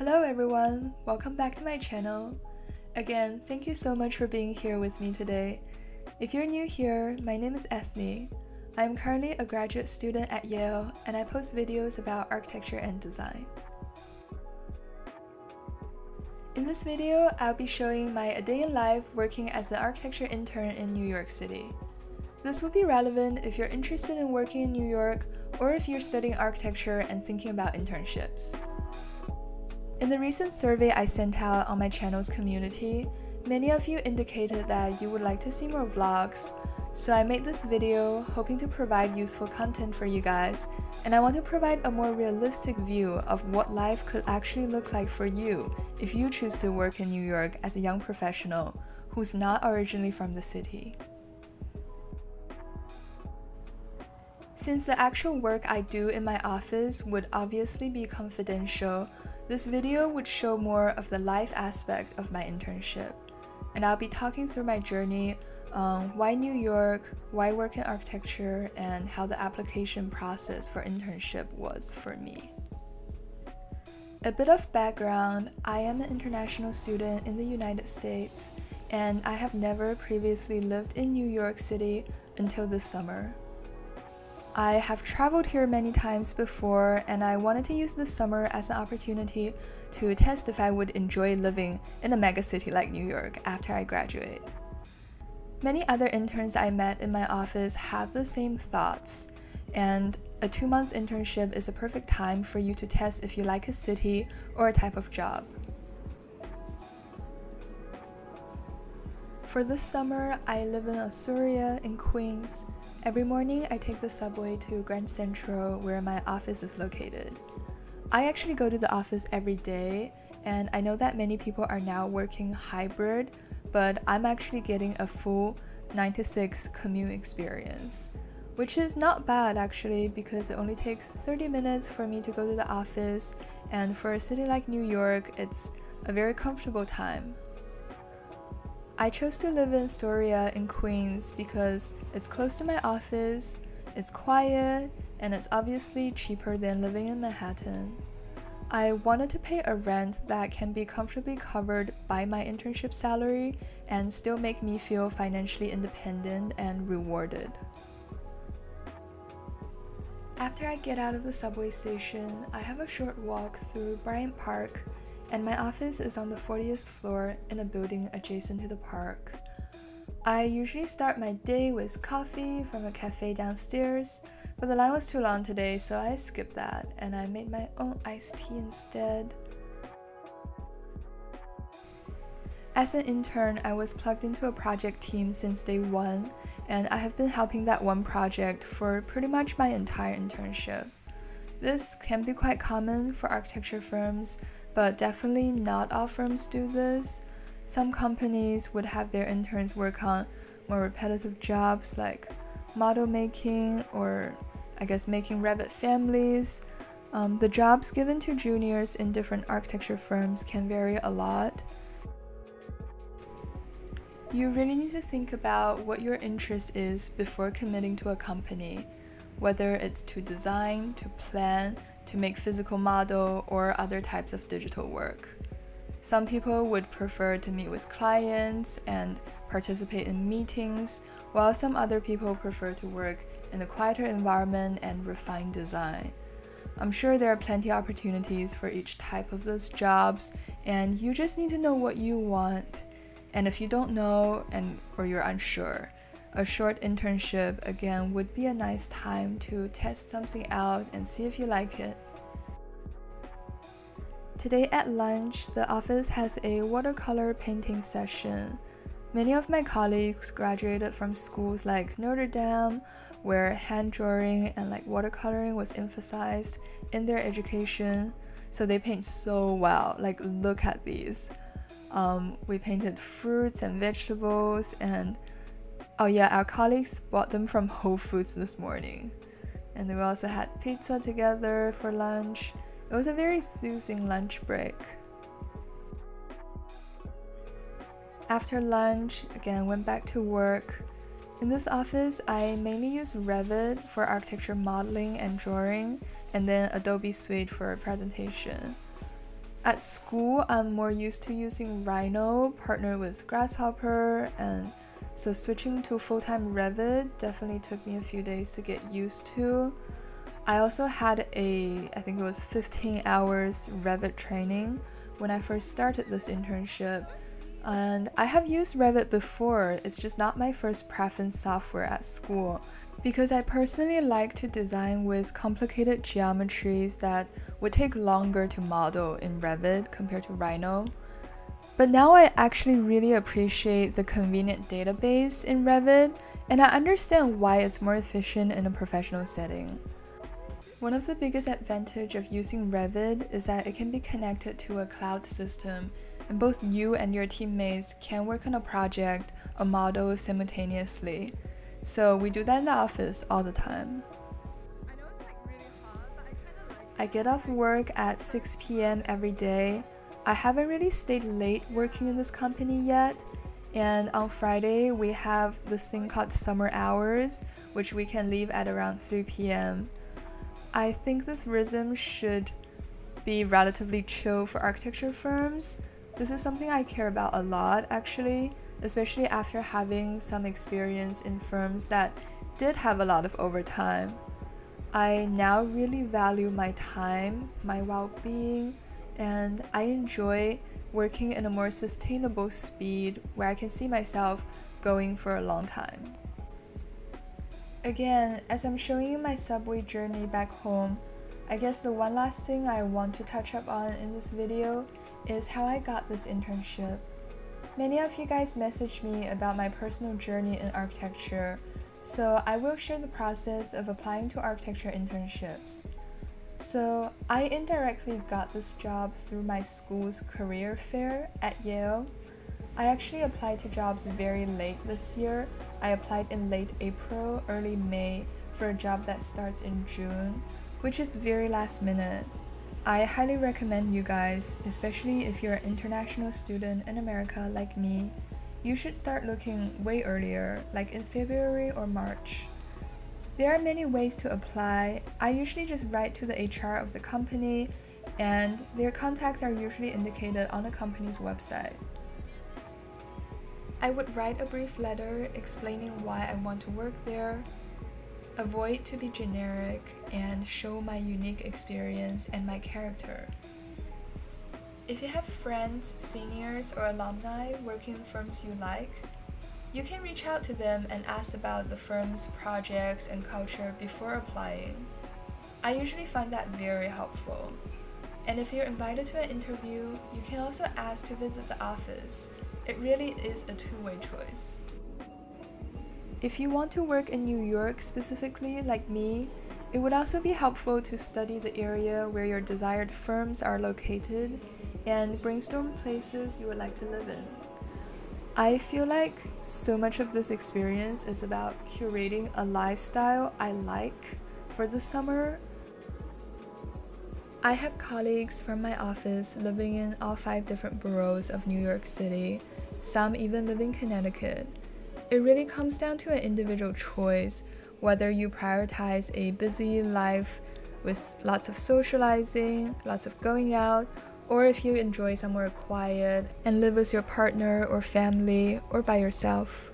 Hello everyone, welcome back to my channel. Again, thank you so much for being here with me today. If you're new here, my name is Ethnie. I'm currently a graduate student at Yale and I post videos about architecture and design. In this video, I'll be showing my a day in life working as an architecture intern in New York City. This will be relevant if you're interested in working in New York or if you're studying architecture and thinking about internships. In the recent survey I sent out on my channel's community, many of you indicated that you would like to see more vlogs, so I made this video hoping to provide useful content for you guys, and I want to provide a more realistic view of what life could actually look like for you if you choose to work in New York as a young professional who's not originally from the city. Since the actual work I do in my office would obviously be confidential, this video would show more of the life aspect of my internship. And I'll be talking through my journey um, why New York, why work in architecture, and how the application process for internship was for me. A bit of background I am an international student in the United States, and I have never previously lived in New York City until this summer. I have traveled here many times before, and I wanted to use this summer as an opportunity to test if I would enjoy living in a megacity like New York after I graduate. Many other interns I met in my office have the same thoughts, and a two month internship is a perfect time for you to test if you like a city or a type of job. For this summer, I live in Astoria in Queens. Every morning, I take the subway to Grand Central where my office is located. I actually go to the office every day, and I know that many people are now working hybrid, but I'm actually getting a full 9 to 6 commute experience, which is not bad actually because it only takes 30 minutes for me to go to the office, and for a city like New York, it's a very comfortable time. I chose to live in Astoria in Queens because it's close to my office, it's quiet, and it's obviously cheaper than living in Manhattan. I wanted to pay a rent that can be comfortably covered by my internship salary and still make me feel financially independent and rewarded. After I get out of the subway station, I have a short walk through Bryant Park, and my office is on the 40th floor in a building adjacent to the park. I usually start my day with coffee from a cafe downstairs but the line was too long today, so I skipped that and I made my own iced tea instead. As an intern, I was plugged into a project team since day one, and I have been helping that one project for pretty much my entire internship. This can be quite common for architecture firms, but definitely not all firms do this. Some companies would have their interns work on more repetitive jobs like model making or I guess making Revit families. Um, the jobs given to juniors in different architecture firms can vary a lot. You really need to think about what your interest is before committing to a company, whether it's to design, to plan, to make physical model, or other types of digital work. Some people would prefer to meet with clients and participate in meetings, while some other people prefer to work in a quieter environment and refined design. I'm sure there are plenty of opportunities for each type of those jobs, and you just need to know what you want. And if you don't know and or you're unsure, a short internship again would be a nice time to test something out and see if you like it. Today at lunch, the office has a watercolor painting session. Many of my colleagues graduated from schools like Notre Dame, where hand drawing and like watercoloring was emphasized in their education. So they paint so well. Like, look at these. Um, we painted fruits and vegetables, and oh, yeah, our colleagues bought them from Whole Foods this morning. And we also had pizza together for lunch. It was a very soothing lunch break. After lunch, again, went back to work. In this office, I mainly use Revit for architecture modeling and drawing, and then Adobe Suite for presentation. At school, I'm more used to using Rhino partnered with Grasshopper, and so switching to full time Revit definitely took me a few days to get used to. I also had a, I think it was 15 hours Revit training when I first started this internship. And I have used Revit before, it's just not my first preference software at school because I personally like to design with complicated geometries that would take longer to model in Revit compared to Rhino. But now I actually really appreciate the convenient database in Revit and I understand why it's more efficient in a professional setting. One of the biggest advantage of using Revit is that it can be connected to a cloud system and both you and your teammates can work on a project or model simultaneously. So we do that in the office all the time. I get off work at 6 p.m. every day. I haven't really stayed late working in this company yet. And on Friday, we have this thing called summer hours, which we can leave at around 3 p.m. I think this rhythm should be relatively chill for architecture firms. This is something I care about a lot actually especially after having some experience in firms that did have a lot of overtime. I now really value my time, my well being, and I enjoy working in a more sustainable speed where I can see myself going for a long time. Again, as I'm showing you my subway journey back home, I guess the one last thing I want to touch up on in this video is how I got this internship. Many of you guys messaged me about my personal journey in architecture, so I will share the process of applying to architecture internships. So, I indirectly got this job through my school's career fair at Yale. I actually applied to jobs very late this year. I applied in late April, early May for a job that starts in June, which is very last minute. I highly recommend you guys, especially if you're an international student in America like me, you should start looking way earlier, like in February or March. There are many ways to apply. I usually just write to the HR of the company, and their contacts are usually indicated on the company's website. I would write a brief letter explaining why I want to work there, avoid to be generic, and show my unique experience and my character. If you have friends, seniors, or alumni working in firms you like, you can reach out to them and ask about the firm's projects and culture before applying. I usually find that very helpful. And if you're invited to an interview, you can also ask to visit the office. It really is a two way choice. If you want to work in New York specifically, like me, it would also be helpful to study the area where your desired firms are located and brainstorm places you would like to live in. I feel like so much of this experience is about curating a lifestyle I like for the summer. I have colleagues from my office living in all five different boroughs of New York City, some even live in Connecticut. It really comes down to an individual choice whether you prioritize a busy life with lots of socializing, lots of going out, or if you enjoy somewhere quiet and live with your partner or family or by yourself.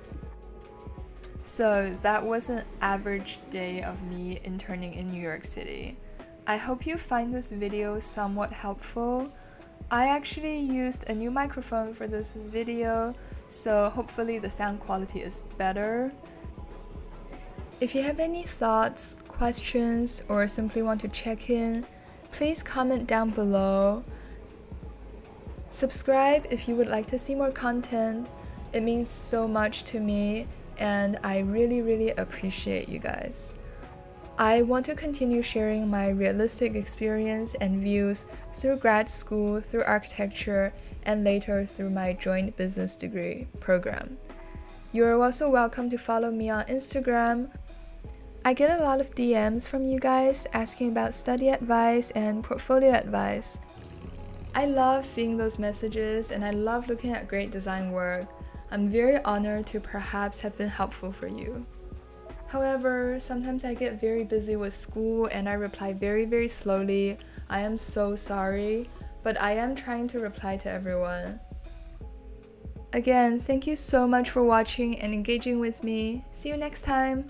So, that was an average day of me interning in New York City. I hope you find this video somewhat helpful. I actually used a new microphone for this video so hopefully the sound quality is better. If you have any thoughts, questions, or simply want to check in, please comment down below. Subscribe if you would like to see more content. It means so much to me, and I really, really appreciate you guys. I want to continue sharing my realistic experience and views through grad school, through architecture, and later through my joint business degree program. You are also welcome to follow me on Instagram. I get a lot of DMs from you guys asking about study advice and portfolio advice. I love seeing those messages and I love looking at great design work. I'm very honored to perhaps have been helpful for you. However, sometimes I get very busy with school and I reply very, very slowly. I am so sorry, but I am trying to reply to everyone. Again, thank you so much for watching and engaging with me. See you next time!